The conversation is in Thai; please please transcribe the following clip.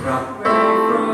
ครับ